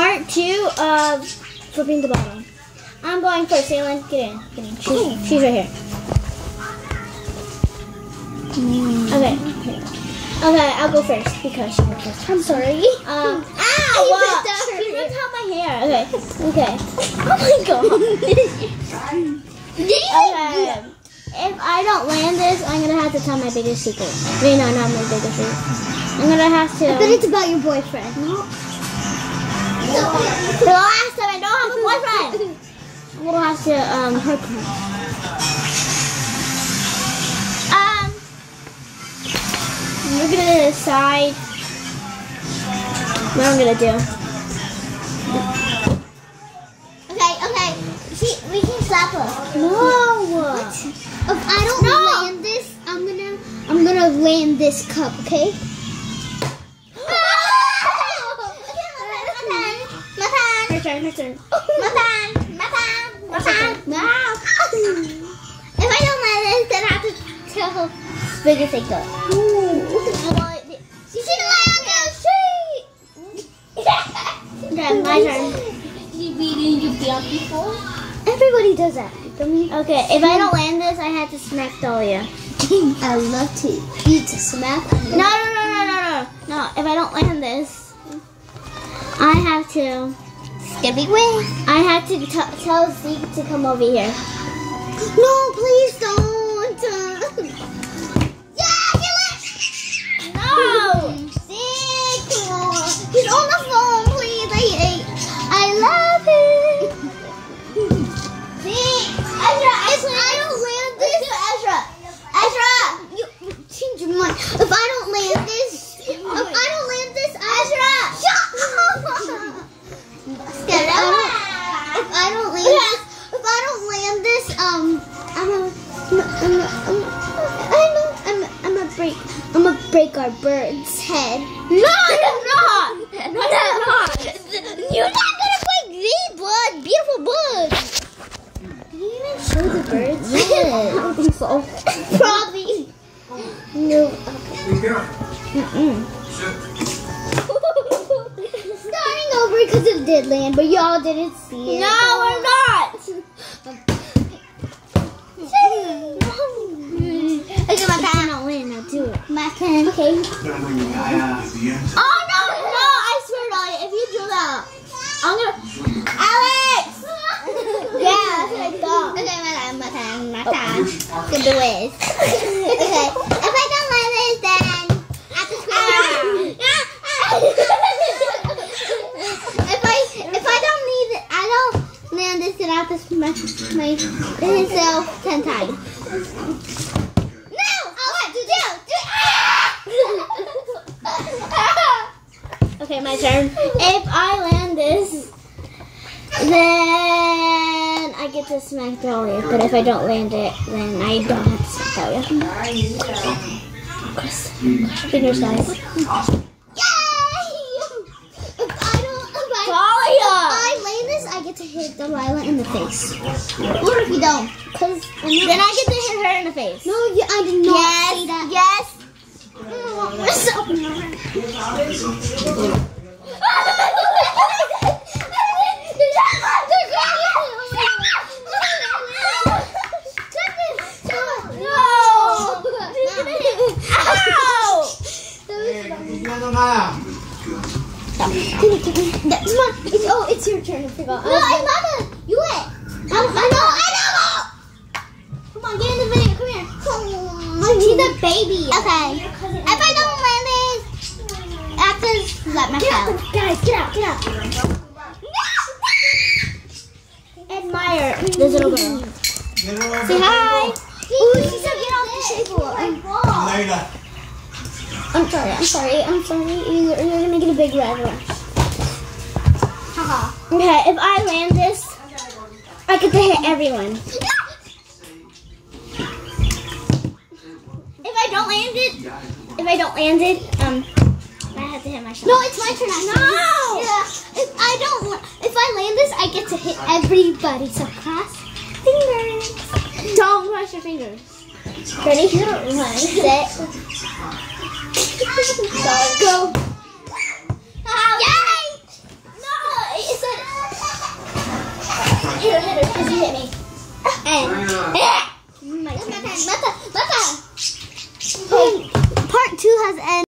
Part two of flipping the bottle. I'm going first. Aylin, get in. Get in. She's, she's right here. Okay. Okay, I'll go first because she went first. I'm sorry. Um, ow! just She hurt ripped out my hair. Okay. Okay. Oh my god. Okay. If I don't land this, I'm gonna have to tell my biggest secret. Wait, no, not my biggest secret. I'm gonna have to. But it's about your boyfriend. The last time I don't have a boyfriend. We'll have to um hurt him. Um, we're gonna decide what I'm gonna do. Okay, okay. She, we can slap her. No. If I don't No. land this, I'm gonna I'm gonna land this cup, okay? Her turn. Her turn. My turn. Ah. Wow. If I don't land this, then I have to tell her biggest secret. She should land on the street. Okay, my turn. Everybody does that. Okay, if I don't land this, I have to smack Dahlia. I love to eat to smack. No, no, no, no, no, no. No, if I don't land this, I have to. I have to t- tell Zeke to come over here. No, please don't. I'm I'm a, I know, I'm, I'm a break, I'm gonna break our bird's head. No, you're not! No, you're not! You're not gonna break the birds, beautiful bird. Can you even show the birds? I don't think so. Probably. No. Mm-mm. Starting over because it did land, but y'all didn't see it. No, we're not! Okay, my I turn. don't land, now do it. My turn. Okay. Oh, no, no, I swear to God, if you do that, I'm gonna... Alex! Yeah, that's what I thought. Okay, my turn, my turn, my turn. Good the whiz. okay. If I don't land this, then I have to scream. if I if I don't need it, I don't land this, then I have to smash myself ten times. No! I'll have to do. Okay, my turn. If I land this, then I get to smack Dahlia. But if I don't land it, then I don't have to smack Dahlia. Your fingers, guys. Yay! If I don't, if I, Dahlia! if I land this, I get to hit Delilah in the face. What if you don't? Cause Then I get to hit her in the face. No, you, I did not say that. Yes. Ow! That's my, it's, oh, it's your turn. I forgot. No, it's Mama. You it. I, I know. I know. Come on, get in the video. Come here. She's a baby. Okay. If I don't land this, I have to let myself. Guys, get out, get out. Admire this little girl. Say hi. Ooh, she said get off the table. I'm sorry. I'm sorry. I'm sorry. You're, you're gonna get a big red rush. Haha. Okay, if I land this, I get to hit everyone. If I don't land it, if I don't land it, um, I have to hit myself. No, it's my turn. No! Yeah. If I don't, if I land this, I get to hit everybody. So cross fingers. Don't cross your fingers. Ready? One, set. Go. Yay! No, Hit her, hit her, because you hit me. And My my turn. turn. My turn. My turn. Oh, part two has ended.